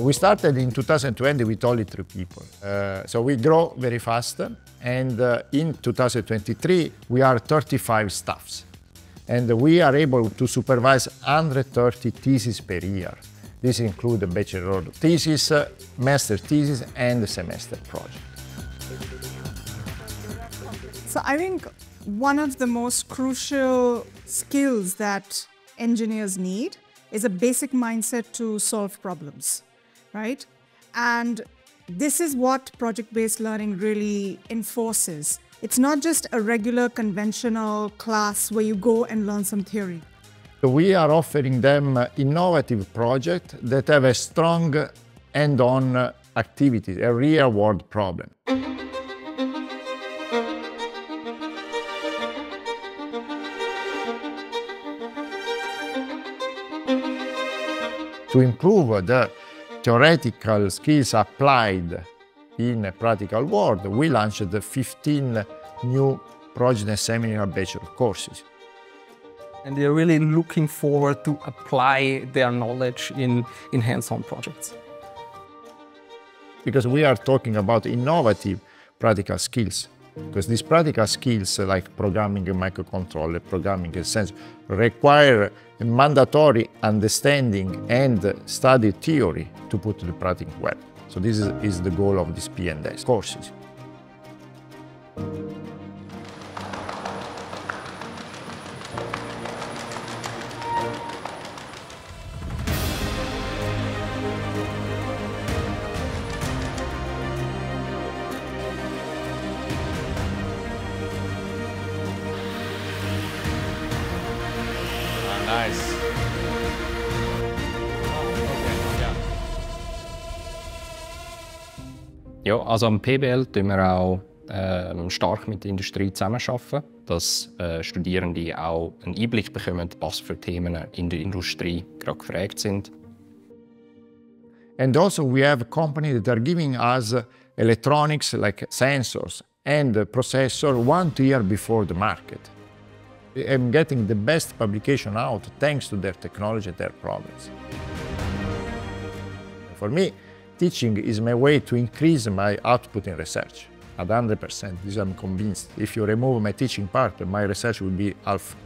We started in 2020 with only three people. Uh, so we grow very fast. And uh, in 2023, we are 35 staffs. And we are able to supervise 130 theses per year. This includes bachelor thesis, uh, master thesis, and semester project. So I think one of the most crucial skills that engineers need is a basic mindset to solve problems, right? And this is what project based learning really enforces. It's not just a regular conventional class where you go and learn some theory. We are offering them innovative projects that have a strong end on activity, a real world problem. To improve the theoretical skills applied in a practical world, we launched 15 new project and seminar bachelor courses. And they're really looking forward to apply their knowledge in, in hands-on projects. Because we are talking about innovative practical skills. Because these practical skills, uh, like programming a microcontroller, programming a sensor, require a mandatory understanding and study theory to put the practical well. So this is, is the goal of these P&S courses. Nice. Ja, also am PBL tun wir auch ähm, stark mit der Industrie zusammenarbeiten, dass äh, Studierende auch einen Einblick bekommen, was für Themen in der Industrie gerade gefragt sind. And also we have companies that are giving us electronics like sensors and processor one year before the market. I'm getting the best publication out thanks to their technology their problems. For me, teaching is my way to increase my output in research at 100%. This I'm convinced. If you remove my teaching part, my research will be half